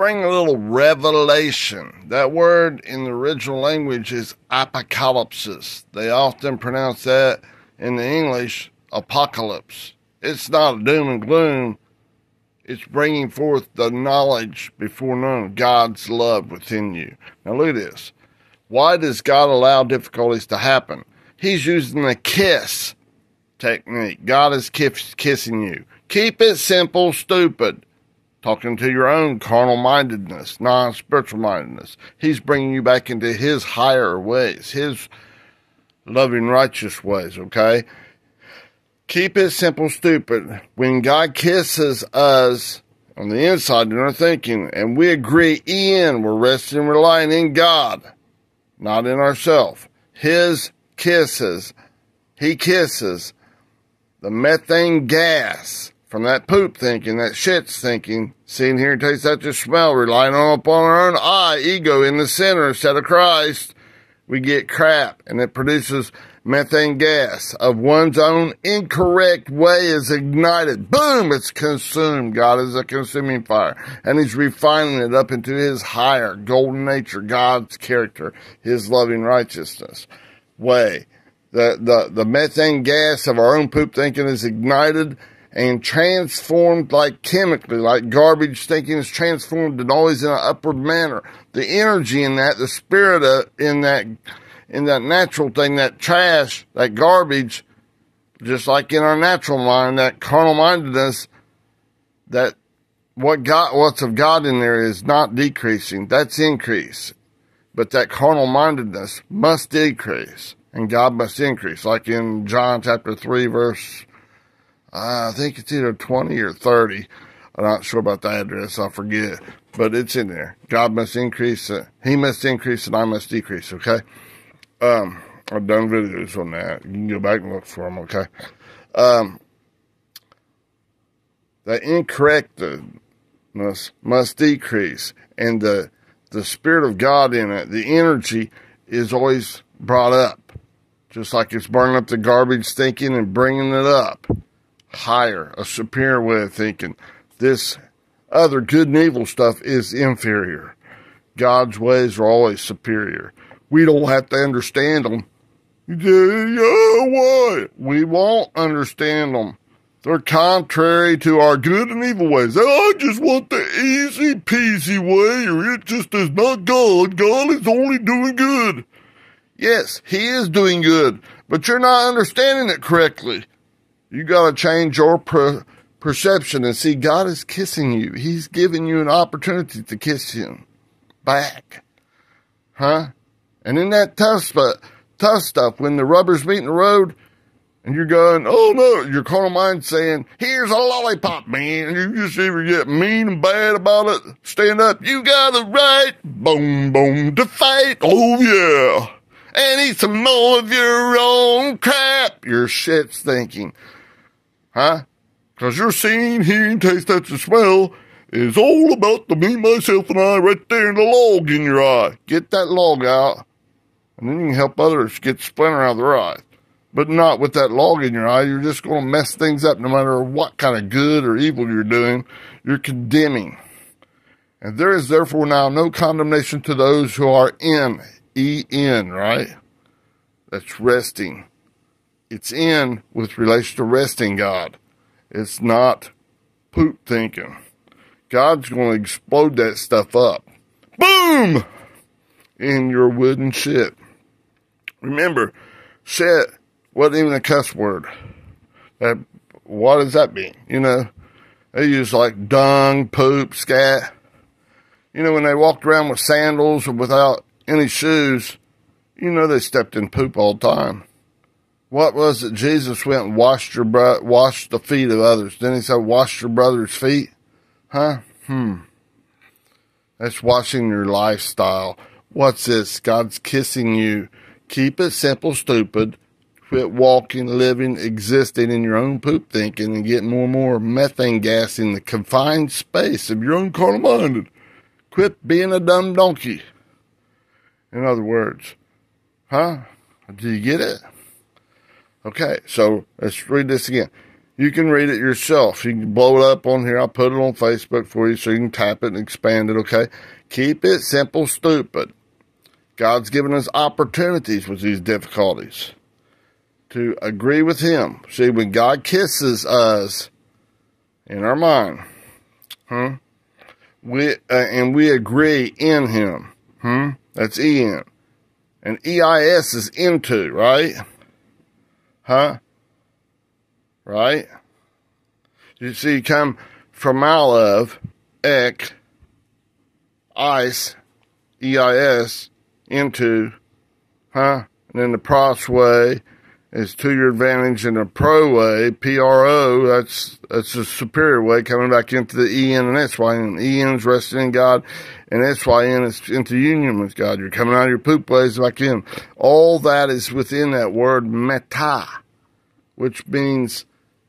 bring a little revelation. That word in the original language is apocalypsis. They often pronounce that in the English apocalypse. It's not doom and gloom. It's bringing forth the knowledge before known God's love within you. Now look at this. Why does God allow difficulties to happen? He's using the kiss technique. God is kiss, kissing you. Keep it simple, stupid. Talking to your own carnal mindedness, non spiritual mindedness. He's bringing you back into His higher ways, His loving, righteous ways, okay? Keep it simple, stupid. When God kisses us on the inside in our thinking, and we agree in, we're resting and relying in God, not in ourselves. His kisses, He kisses the methane gas from that poop thinking, that shit's thinking, seeing, here taste that just smell, relying on upon our own eye, ego in the center instead of Christ, we get crap and it produces methane gas of one's own incorrect way is ignited. Boom! It's consumed. God is a consuming fire. And He's refining it up into His higher golden nature, God's character, His loving righteousness way. The, the, the methane gas of our own poop thinking is ignited and transformed like chemically, like garbage thinking is transformed and always in an upward manner. The energy in that, the spirit of, in that in that natural thing, that trash, that garbage, just like in our natural mind, that carnal mindedness, that what God, what's of God in there is not decreasing. That's increase. But that carnal mindedness must decrease and God must increase. Like in John chapter 3 verse, I think it's either 20 or 30. I'm not sure about the address. I forget, but it's in there. God must increase. Uh, he must increase and I must decrease. Okay. Um, I've done videos on that. You can go back and look for them, okay? Um, the incorrectness must decrease, and the the spirit of God in it, the energy is always brought up, just like it's burning up the garbage thinking and bringing it up higher, a superior way of thinking. This other good and evil stuff is inferior. God's ways are always superior. We don't have to understand them. We won't understand them. They're contrary to our good and evil ways. I just want the easy peasy way, or it just is not God. God is only doing good. Yes, He is doing good, but you're not understanding it correctly. You gotta change your per- perception and see God is kissing you. He's giving you an opportunity to kiss Him back. Huh? And in that tough spot, tough stuff, when the rubber's meeting the road, and you're going, oh no, your carnal mind saying, here's a lollipop, man. You just ever get mean and bad about it. Stand up. You got the right, boom, boom, to fight. Oh yeah. And eat some more of your own crap. Your shit's thinking. Huh? Cause you're seeing, hearing, taste, touch, and smell is all about the me, myself, and I right there in the log in your eye. Get that log out and then you can help others get splinter out of their eye. But not with that log in your eye. You're just going to mess things up no matter what kind of good or evil you're doing. You're condemning. And there is therefore now no condemnation to those who are in, E-N, right? That's resting. It's in with relation to resting God. It's not poop thinking. God's going to explode that stuff up. Boom! In your wooden shit. Remember, shit wasn't even a cuss word. That, what does that mean? You know, they use like dung, poop, scat. You know, when they walked around with sandals or without any shoes, you know they stepped in poop all the time. What was it? Jesus went and washed your bro- washed the feet of others. Then he said, wash your brother's feet. Huh? Hmm. That's washing your lifestyle. What's this? God's kissing you Keep it simple, stupid. Quit walking, living, existing in your own poop thinking and get more and more methane gas in the confined space of your own carnal minded. Quit being a dumb donkey. In other words, huh? Do you get it? Okay, so let's read this again. You can read it yourself. You can blow it up on here. I'll put it on Facebook for you so you can tap it and expand it, okay? Keep it simple, stupid. God's given us opportunities with these difficulties to agree with Him. See, when God kisses us in our mind, huh? We, uh, and we agree in Him, hmm? That's E-N. And E-I-S is into, right? Huh? Right? You see, come from out of ek, ice, E-I-S, into, huh? And then the pros way is to your advantage in a pro way, P-R-O, that's, that's a superior way coming back into the E-N and S-Y-N. E-N is resting in God and S-Y-N is into union with God. You're coming out of your poop ways like him. All that is within that word meta, which means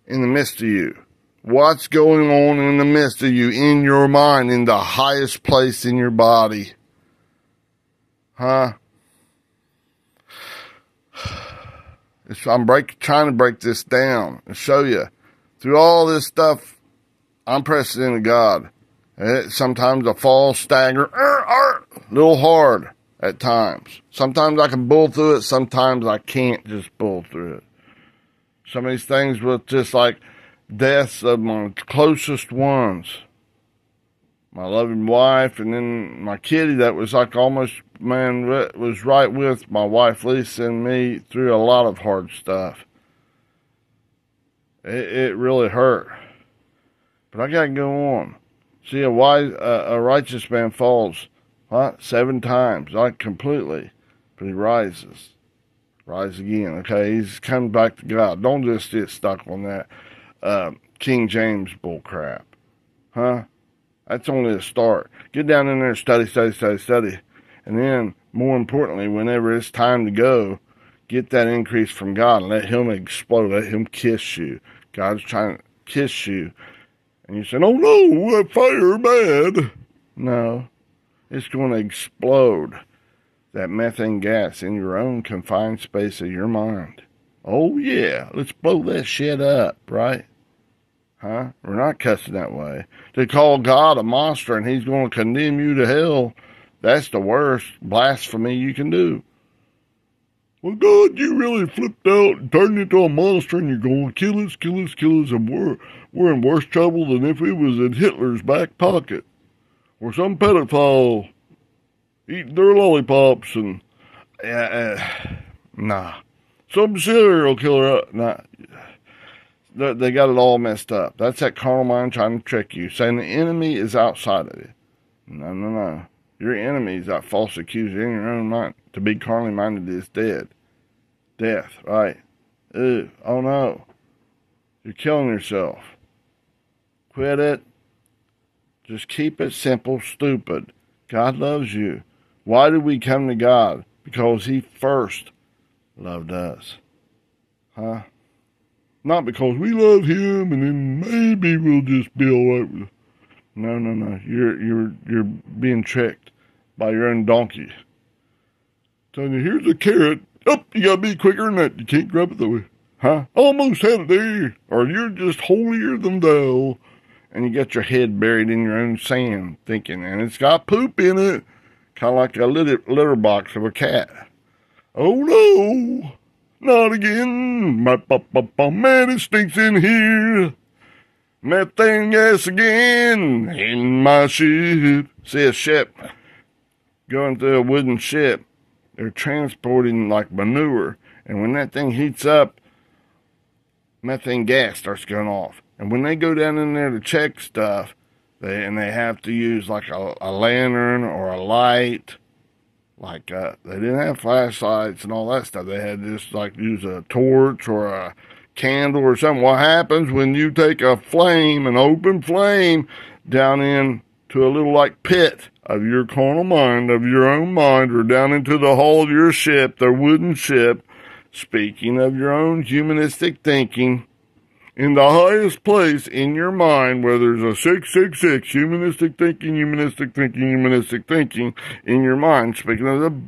in the midst of you. What's going on in the midst of you, in your mind, in the highest place in your body? Huh? I'm break, trying to break this down and show you through all this stuff. I'm pressing into God. It, sometimes I fall, stagger, er, er, a little hard at times. Sometimes I can bull through it. Sometimes I can't just bull through it. Some of these things with just like deaths of my closest ones. My loving wife and then my kitty that was like almost, man, was right with my wife Lisa and me through a lot of hard stuff. It, it really hurt. But I got to go on. See, a wise, uh, a righteous man falls, huh? seven times, not completely, but he rises, rise again. Okay, he's coming back to God. Don't just get stuck on that uh, King James bull crap, huh? That's only a start. Get down in there, study, study, study, study, and then, more importantly, whenever it's time to go, get that increase from God and let Him explode. Let Him kiss you. God's trying to kiss you and you said, oh no, that fire bad. No, it's going to explode that methane gas in your own confined space of your mind. Oh yeah, let's blow that shit up, right? Huh? We're not cussing that way. To call God a monster and he's going to condemn you to hell, that's the worst blasphemy you can do. Well, God, you really flipped out and turned into a monster and you're going to kill us, kill us, kill us, and we're, we're in worse trouble than if we was in Hitler's back pocket. Or some pedophile eating their lollipops and, uh, uh, nah. Some serial killer, uh, nah. They, they got it all messed up. That's that carnal mind trying to trick you, saying the enemy is outside of you. No, no, no. Your enemy is that false accuser in your own mind. To be carnally minded is dead. Death, right? Ooh, oh no. You're killing yourself. Quit it. Just keep it simple, stupid. God loves you. Why did we come to God? Because He first loved us. Huh? Not because we love Him and then maybe we'll just be alright No, no, no. You're you're you're being tricked by your own donkey. Telling you, here's a carrot. Up, oh, you gotta be quicker than that. You can't grab it that way. Huh? Almost had it there. Or you're just holier than thou. And you got your head buried in your own sand, thinking, and it's got poop in it. Kind of like a litter, litter box of a cat. Oh no! Not again. My papa man, it stinks in here. Methane gas again in my ship. See a ship going through a wooden ship they're transporting like manure. And when that thing heats up, methane gas starts going off. And when they go down in there to check stuff, they and they have to use like a, a lantern or a light. Like uh, they didn't have flashlights and all that stuff. They had to just like use a torch or a candle or something. What happens when you take a flame, an open flame, down in to a little like pit of your carnal mind, of your own mind, or down into the hull of your ship, the wooden ship, speaking of your own humanistic thinking, in the highest place in your mind where there's a 666 humanistic thinking, humanistic thinking, humanistic thinking in your mind, speaking of the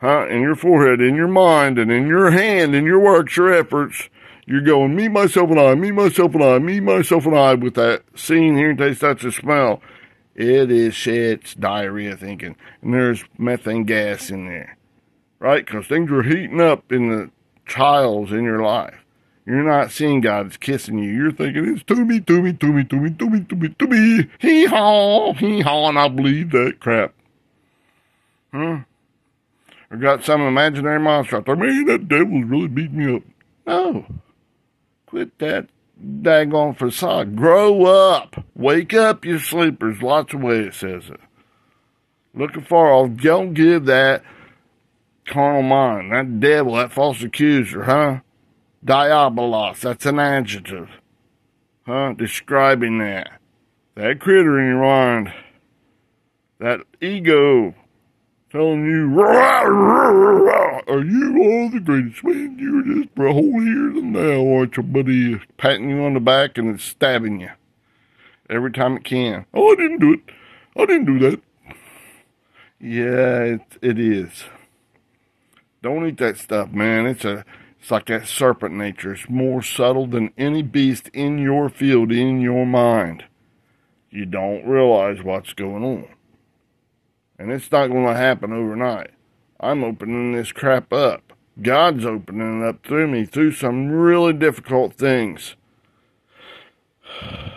huh, in your forehead, in your mind, and in your hand, in your works, your efforts, you're going, me, myself, and I, me, myself, and I, me, myself, and I, with that seeing, hearing, taste, touch, and smell. It is shit's diarrhea thinking. And there's methane gas in there. Right? Because things are heating up in the trials in your life. You're not seeing God kissing you. You're thinking it's to me, to me, to me, to me, to me, to me, to me. Hee haw, hee haw, and I believe that crap. Hmm? I got some imaginary monster out there. Man, that devil's really beating me up. No. Quit that daggone facade. Grow up. Wake up, you sleepers. Lots of ways it says it. Looking far off. Oh, don't give that carnal mind, that devil, that false accuser, huh? Diabolos, that's an adjective. Huh? Describing that. That critter in your mind. That ego telling you, rah, rah, rah, are you all the greatest man? You're just year than now, aren't you, buddy? Patting you on the back and it's stabbing you every time it can. Oh, I didn't do it. I didn't do that. Yeah, it, it is. Don't eat that stuff, man. It's a it's like that serpent nature. It's more subtle than any beast in your field, in your mind. You don't realize what's going on. And it's not going to happen overnight. I'm opening this crap up. God's opening it up through me through some really difficult things.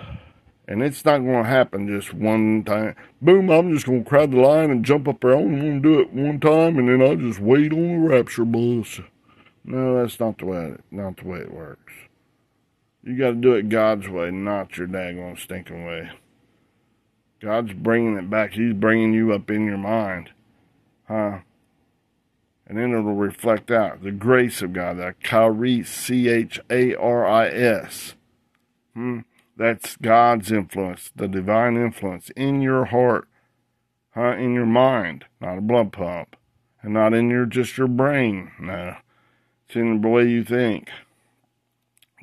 And it's not going to happen just one time. Boom, I'm just going to crowd the line and jump up there. I'm going to do it one time and then I'll just wait on the rapture bus. No, that's not the way it, not the way it works. You got to do it God's way, not your daggone stinking way. God's bringing it back. He's bringing you up in your mind. Huh? And then it'll reflect out the grace of God, that charis, C-H-A-R-I-S. Hmm? That's God's influence, the divine influence in your heart, huh? In your mind, not a blood pump, and not in your just your brain. No, it's in the way you think.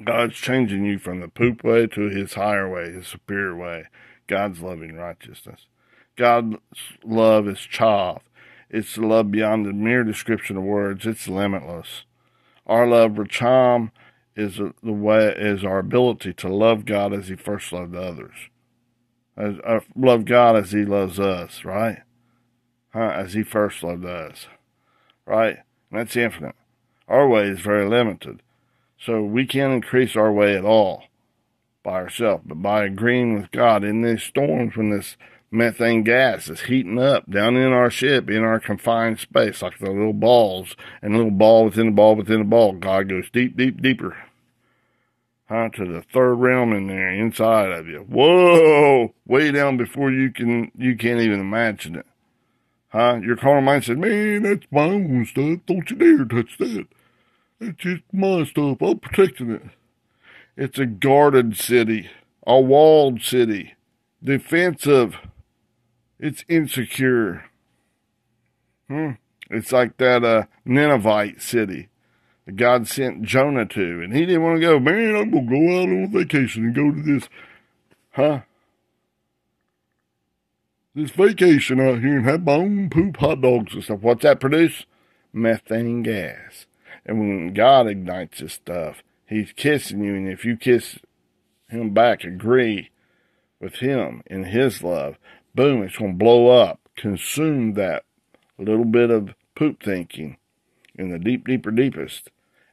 God's changing you from the poop way to His higher way, His superior way. God's loving righteousness. God's love is chav. It's love beyond the mere description of words. It's limitless. Our love for is the way is our ability to love God as He first loved others. As uh, love God as He loves us, right? Huh? As He first loved us, right? And that's infinite. Our way is very limited, so we can't increase our way at all by ourselves. But by agreeing with God in these storms, when this methane gas is heating up down in our ship, in our confined space, like the little balls and little ball within the ball within the ball. God goes deep, deep, deeper. Huh, to the third realm in there, inside of you. Whoa! Way down before you can, you can't even imagine it. Huh? Your carnal mind says, man, that's my own stuff. Don't you dare touch that. That's just my stuff. I'm protecting it. It's a guarded city, a walled city, defensive it's insecure. Hmm. It's like that uh, Ninevite city that God sent Jonah to, and he didn't want to go. Man, I'm gonna go out on vacation and go to this, huh? This vacation out here and have my own poop hot dogs and stuff. What's that produce? Methane gas. And when God ignites this stuff, He's kissing you, and if you kiss Him back, agree with Him in His love, boom, it's going to blow up, consume that little bit of poop thinking in the deep, deeper, deepest,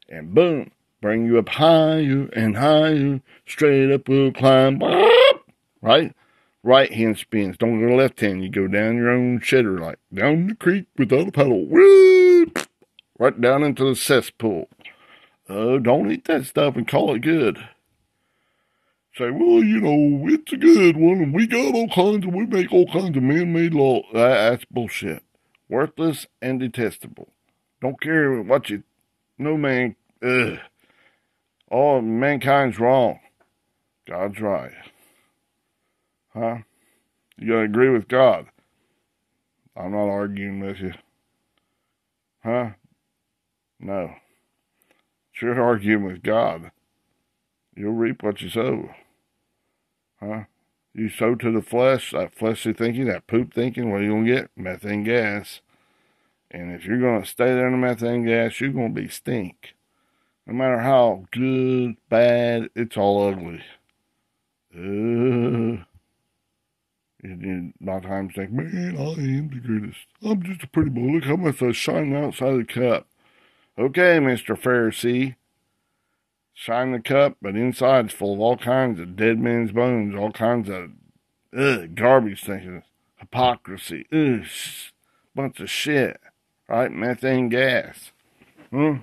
and boom, bring you up higher and higher, straight up we'll climb, right? Right hand spins, don't go left hand, you go down your own shitter, like down the creek without a paddle, right down into the cesspool. Oh, don't eat that stuff and call it good say, well, you know, it's a good one, we got all kinds of, we make all kinds of man-made law. That, that's bullshit. Worthless and detestable. Don't care what you, no man, ugh. All mankind's wrong. God's right. Huh? You gotta agree with God. I'm not arguing with you. Huh? No. Sure arguing with God. You'll reap what you sow. Huh? You sow to the flesh, that fleshly thinking, that poop thinking, what are you going to get? Methane gas. And if you're going to stay there in the methane gas, you're going to be stink. No matter how good, bad, it's all ugly. Uh, and a lot of times think, man, I am the greatest. I'm just a pretty boy. Look how much I shine outside the cup. Okay, Mr. Pharisee. Shine the cup, but inside's full of all kinds of dead men's bones, all kinds of ugh, garbage things, hypocrisy, ugh, bunch of shit, right? Methane gas. Hmm?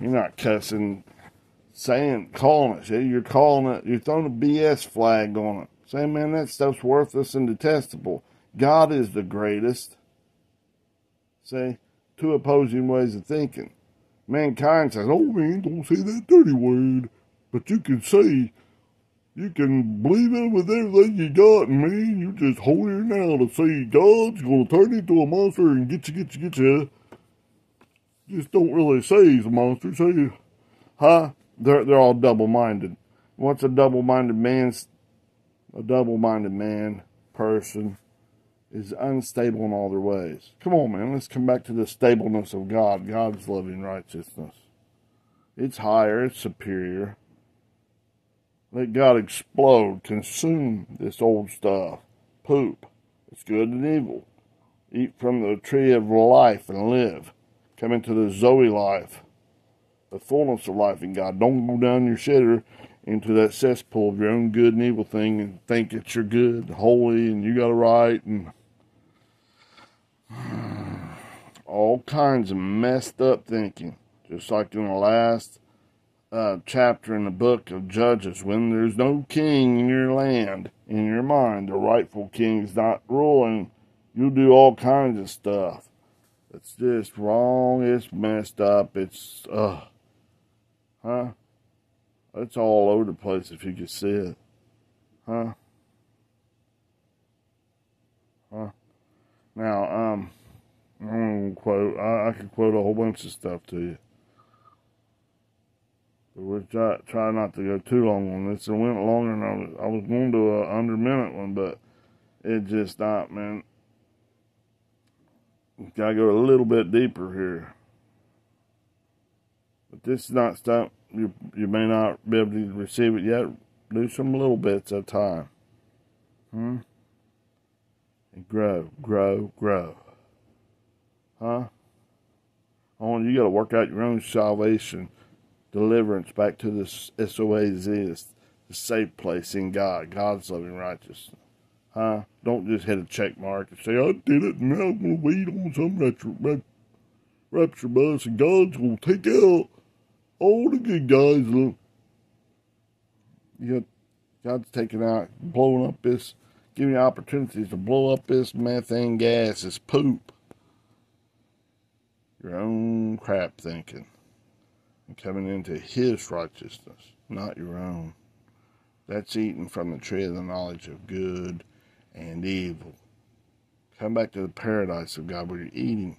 You're not cussing, saying, calling it. See? You're calling it, you're throwing a BS flag on it. Saying, man, that stuff's worthless and detestable. God is the greatest. See? Two opposing ways of thinking. Mankind says, oh man, don't say that dirty word. But you can say, you can believe it with everything you got, man, you just hold it now to say God's gonna turn into a monster and get you, get you, get you just don't really say he's a monster, say. Huh? They're they're all double minded. What's a double minded man's a double minded man person is unstable in all their ways. Come on, man, let's come back to the stableness of God, God's loving righteousness. It's higher, it's superior. Let God explode, consume this old stuff. Poop. It's good and evil. Eat from the tree of life and live. Come into the Zoe life, the fullness of life in God. Don't go down your shitter into that cesspool of your own good and evil thing and think that you're good, holy, and you got it right, and all kinds of messed up thinking. Just like in the last uh, chapter in the book of Judges, when there's no king in your land, in your mind, the rightful king is not ruling, you do all kinds of stuff. It's just wrong. It's messed up. It's, uh, huh? It's all over the place if you can see it. Huh? Huh? Now, um, I'm going to quote, I, I could quote a whole bunch of stuff to you. But we'll try, try not to go too long on this. It went longer than I was, I was going to a under minute one, but it just stopped, man. Gotta go a little bit deeper here. But this is not stuff you you may not be able to receive it yet. Do some little bits at a time. Hmm? And grow, grow, grow. Huh? On you gotta work out your own salvation, deliverance back to this SOAZ, the safe place in God, God's loving righteousness. Huh? Don't just hit a check mark and say, I did it, and now I'm going to wait on some rapture, rapture bus, and God's going to take out all the good guys. Look. You got, God's taking out, blowing up this, giving you opportunities to blow up this methane gas, this poop. Your own crap thinking. And coming into His righteousness, not your own. That's eating from the tree of the knowledge of good and evil. Come back to the paradise of God where you're eating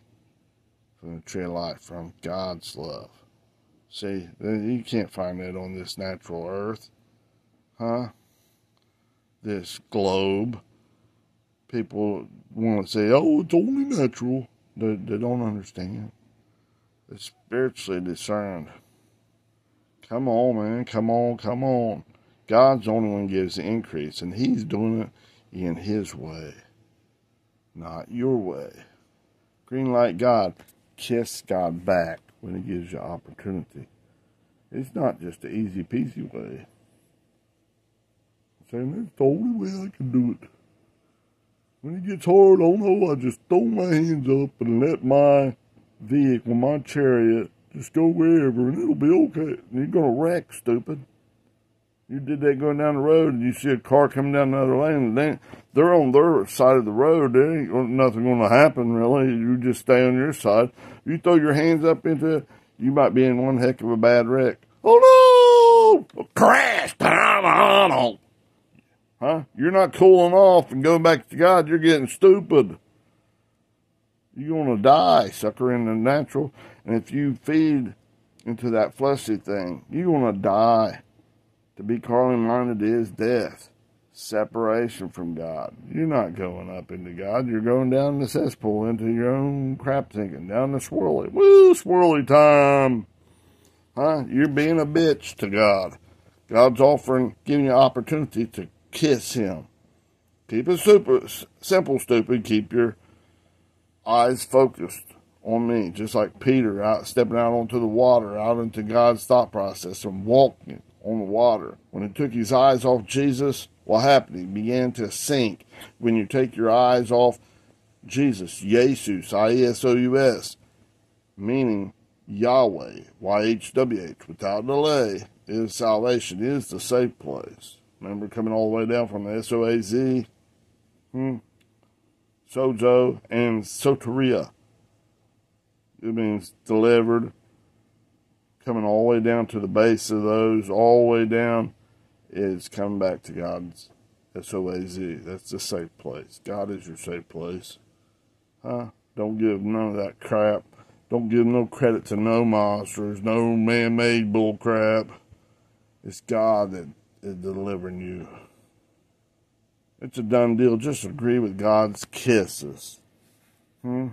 from the tree of life, from God's love. See, you can't find that on this natural earth. Huh? This globe. People want to say, oh, it's only natural. They, they don't understand. It's spiritually discerned. Come on, man. Come on, come on. God's the only one gives the increase, and He's doing it in His way, not your way. Green light God, kiss God back when He gives you opportunity. It's not just the easy peasy way. I'm saying that's the only way I can do it. When it gets hard, oh no, I just throw my hands up and let my vehicle, my chariot, just go wherever and it'll be okay. You're gonna wreck, stupid you did that going down the road and you see a car coming down the other lane, they, they're on their side of the road. There ain't nothing going to happen really. You just stay on your side. You throw your hands up into it, you might be in one heck of a bad wreck. Oh no! Crash! Huh? You're not cooling off and going back to God. You're getting stupid. You're going to die, sucker, in the natural. And if you feed into that fleshy thing, you're going to die. To be carnally minded is death. separation from God. You're not going up into God. You're going down the cesspool into your own crap thinking, down the swirly. Woo, swirly time. Huh? You're being a bitch to God. God's offering, giving you opportunity to kiss Him. Keep it super, simple, stupid. Keep your eyes focused on me, just like Peter out stepping out onto the water, out into God's thought process and walking on the water. When he took his eyes off Jesus, what happened? He began to sink. When you take your eyes off Jesus, Jesus, I-E-S-O-U-S, meaning Yahweh, Y-H-W-H, without delay, is salvation, is the safe place. Remember coming all the way down from the S-O-A-Z, hmm, Sozo, and Soteria. It means delivered, coming all the way down to the base of those, all the way down is coming back to God's S O A Z. That's the safe place. God is your safe place. Huh? Don't give none of that crap. Don't give no credit to no monsters, no man made bull crap. It's God that is delivering you. It's a done deal. Just agree with God's kisses. Hmm?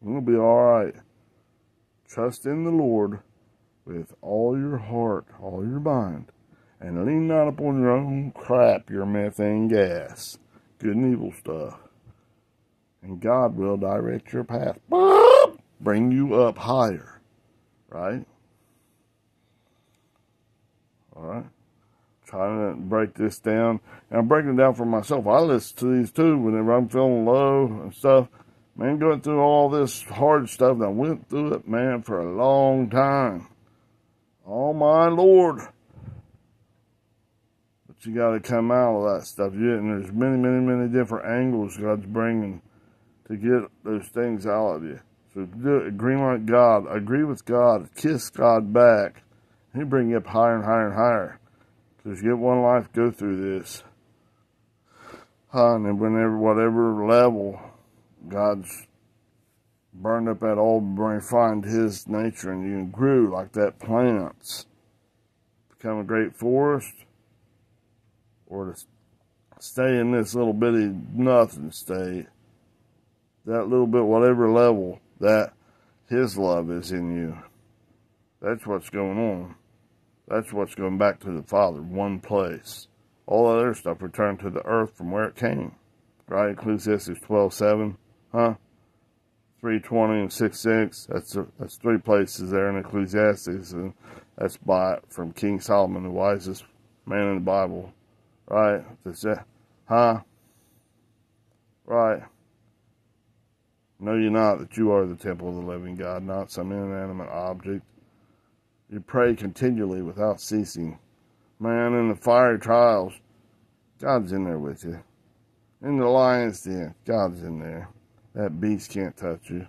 We'll be alright. Trust in the Lord with all your heart, all your mind and lean not upon your own crap, your methane gas, good and evil stuff. And God will direct your path, bring you up higher, right? All right. Trying to break this down. And I'm breaking it down for myself. I listen to these too whenever I'm feeling low and stuff. Man, going through all this hard stuff. I went through it, man, for a long time. Oh, my Lord But you got to come out of that stuff. You, and there's many, many, many different angles God's bringing to get those things out of you. So do it, agree like God, agree with God, kiss God back. He bring you up higher and higher and higher. You get one life, go through this. Uh, and whenever, whatever level God's burned up that old brain, find His nature and you grew like that plants. Become a great forest or to stay in this little bitty nothing state, that little bit, whatever level that His love is in you. That's what's going on. That's what's going back to the Father, one place. All other stuff returned to the earth from where it came. Right? Ecclesiastes 12 7. Huh? 320 and 6 6. That's, a, that's three places there in Ecclesiastes. And that's by from King Solomon, the wisest man in the Bible. Right? huh? Right. Know you not that you are the temple of the living God, not some inanimate object. You pray continually without ceasing. Man, in the fiery trials, God's in there with you. In the lion's den, God's in there. That beast can't touch you.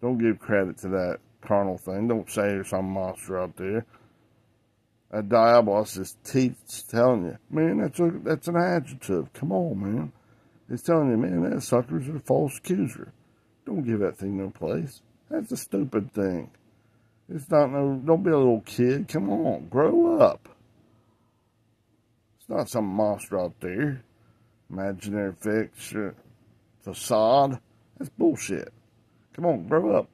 Don't give credit to that carnal thing. Don't say there's some monster out there a diabolos is teach telling you, man, that's a that's an adjective. Come on, man. It's telling you, man, that sucker's a false accuser. Don't give that thing no place. That's a stupid thing. It's not no don't be a little kid. Come on, grow up. It's not some monster out there. Imaginary fiction uh, facade. That's bullshit. Come on, grow up.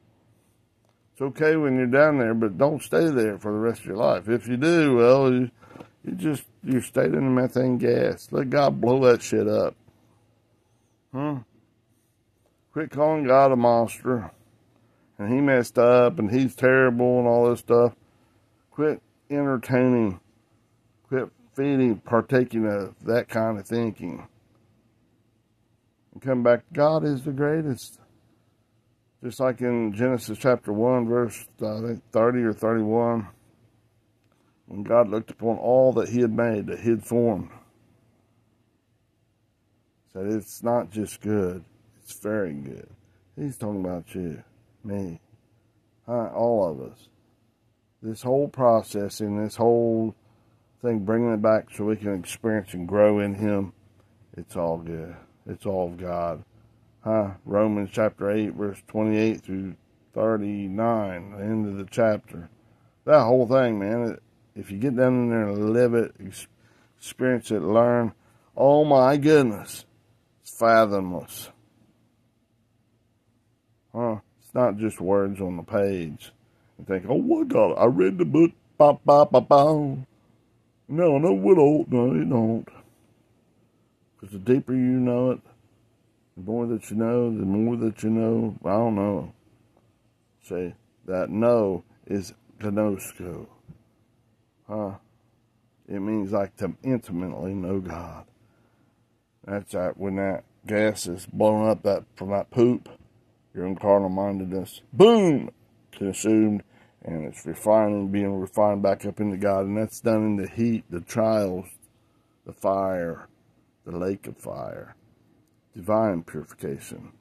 It's okay when you're down there, but don't stay there for the rest of your life. If you do, well, you, you just, you're staying in the methane gas. Let God blow that shit up. Huh? Quit calling God a monster. And he messed up and he's terrible and all this stuff. Quit entertaining. Quit feeding, partaking of that kind of thinking. And come back. God is the greatest. Just like in Genesis chapter 1, verse I think 30 or 31, when God looked upon all that he had made, that he had formed, said, It's not just good, it's very good. He's talking about you, me, huh, all of us. This whole process and this whole thing, bringing it back so we can experience and grow in Him, it's all good. It's all of God. Huh? Romans chapter 8, verse 28 through 39, the end of the chapter. That whole thing, man, if you get down in there and live it, experience it, learn Oh my goodness. It's fathomless. Huh? It's not just words on the page. You think, oh my God, I read the book. No, no, we don't. No, you don't. Because the deeper you know it, the more that you know, the more that you know. I don't know. Say that no is gnosko. Huh? It means like to intimately know God. That's that when that gas is blowing up that from that poop, your own carnal mindedness, boom, consumed, and it's refining, being refined back up into God, and that's done in the heat, the trials, the fire, the lake of fire, divine purification.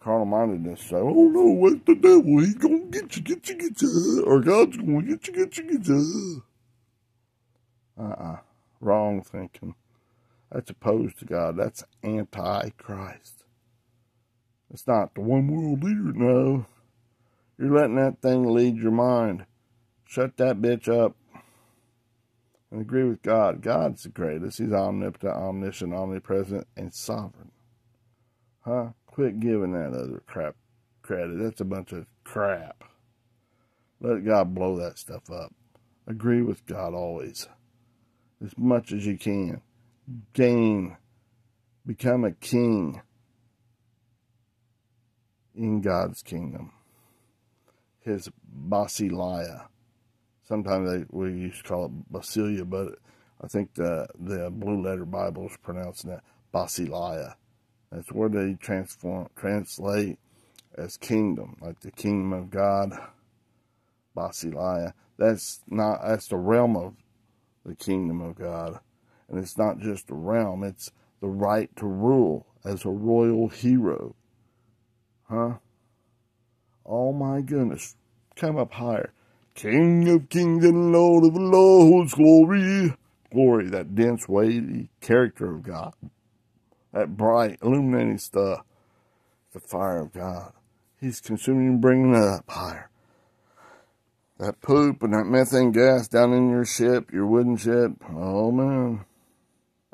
Carnal mindedness say, oh no, what's the devil? He's gonna get you, get you, get you, or God's gonna get you, get you, get you. Uh-uh. Wrong thinking. That's opposed to God. That's anti-Christ. It's not the one world leader. No. You're letting that thing lead your mind. Shut that bitch up. And agree with God. God's the greatest. He's omnipotent, omniscient, omnipresent, and sovereign. Huh? Quit giving that other crap credit. That's a bunch of crap. Let God blow that stuff up. Agree with God always as much as you can. Gain, become a king in God's kingdom. His basileia. Sometimes they, we used to call it basilia, but I think the the blue letter Bible is pronouncing that basileia. That's where they transform translate as kingdom, like the kingdom of God, basileia. That's not that's the realm of the kingdom of God. And it's not just a realm, it's the right to rule as a royal hero. Huh? Oh my goodness. Come up higher. King of kings and Lord of lords, glory. Glory, that dense, weighty character of God. That bright, illuminating stuff. The fire of God. He's consuming and bringing it up higher that poop and that methane gas down in your ship, your wooden ship, oh man,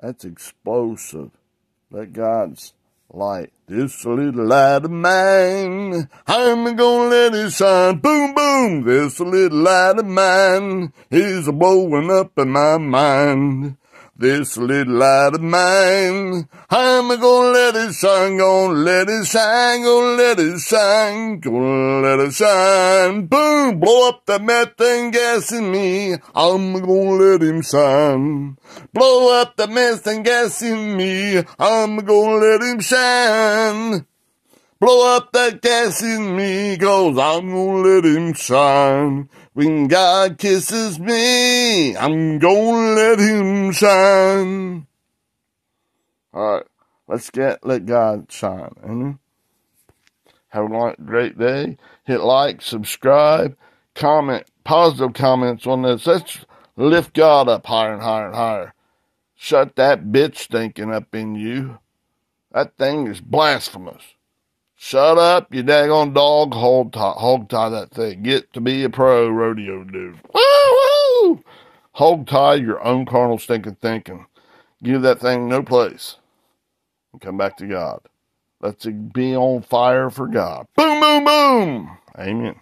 that's explosive. That God's light. This little light of mine, I'm gonna let it shine. Boom, boom. This little light of mine is blowing up in my mind. This little light of mine, I'm gonna let it shine, gonna let it shine, gonna let it shine, gonna let it shine. Boom, blow up the methane gas in me, I'm gonna let him shine. Blow up the methane gas in me, I'm gonna let him shine. Blow up that gas in me, cause I'm gonna let him shine. When God kisses me, I'm gonna let him shine. Alright, let's get, let God shine. Amen. Have a great day. Hit like, subscribe, comment, positive comments on this. Let's lift God up higher and higher and higher. Shut that bitch thinking up in you. That thing is blasphemous. Shut up, you daggone dog. Hold tie, hog tie that thing. Get to be a pro rodeo dude. Woo-hoo! Hog tie your own carnal stinking thinking. Give that thing no place. And come back to God. Let's be on fire for God. Boom, boom, boom. Amen.